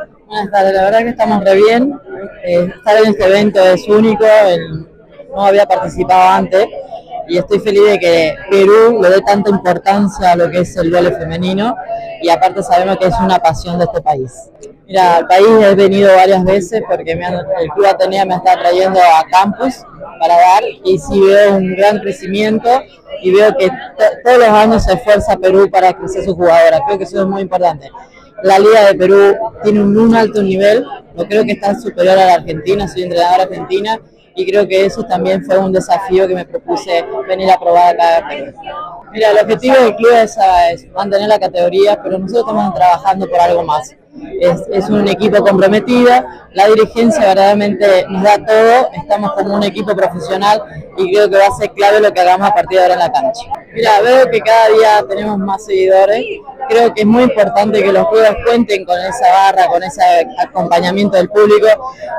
Buenas tardes, la verdad que estamos re bien. Eh, estar en este evento es único, el- no había participado antes y estoy feliz de que Perú le dé tanta importancia a lo que es el vóley femenino y aparte sabemos que es una pasión de este país. Mira, al país he venido varias veces porque me han- el Club Atenea me está trayendo a campus para dar y sí veo un gran crecimiento y veo que to- todos los años se esfuerza Perú para crecer sus jugadoras. Creo que eso es muy importante. La Liga de Perú tiene un, alto nivel, no creo que está superior a la Argentina, soy entrenadora argentina y creo que eso también fue un desafío que me propuse venir a probar acá Perú. Mira, el objetivo del club ah, es mantener la categoría, pero nosotros estamos trabajando por algo más. Es, es un equipo comprometido, la dirigencia verdaderamente nos da todo, estamos como un equipo profesional y creo que va a ser clave lo que hagamos a partir de ahora en la cancha. Mira, veo que cada día tenemos más seguidores, creo que es muy importante que los clubes cuenten con esa barra, con ese acompañamiento del público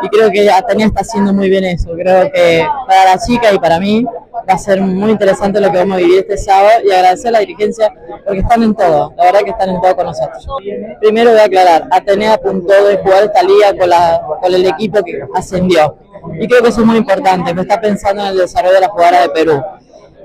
y creo que Atenea está haciendo muy bien eso. Creo que para la chica y para mí va a ser muy interesante lo que vamos a vivir este sábado y agradecer a la dirigencia porque están en todo, la verdad que están en todo con nosotros. Primero voy a aclarar, Atenea apuntó de jugar esta liga con, la, con el equipo que ascendió y creo que eso es muy importante, que está pensando en el desarrollo de las jugadoras de Perú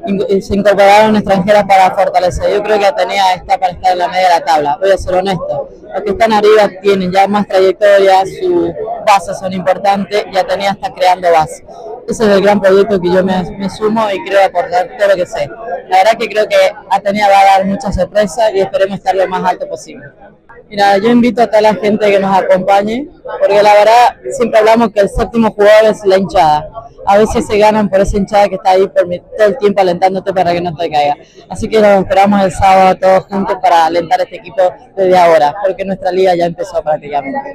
in- se incorporaron extranjeras para fortalecer. Yo creo que Atenea está para estar en la media de la tabla, voy a ser honesto. Los que están arriba tienen ya más trayectoria, sus bases son importantes y Atenea está creando bases. Ese es el gran proyecto que yo me, me sumo y quiero aportar todo lo que sé. La verdad que creo que Atenea va a dar muchas sorpresas y esperemos estar lo más alto posible. Mira, yo invito a toda la gente que nos acompañe, porque la verdad siempre hablamos que el séptimo jugador es la hinchada. A veces se ganan por esa hinchada que está ahí por todo el tiempo alentándote para que no te caiga. Así que nos esperamos el sábado todos juntos para alentar a este equipo desde ahora, porque nuestra liga ya empezó prácticamente.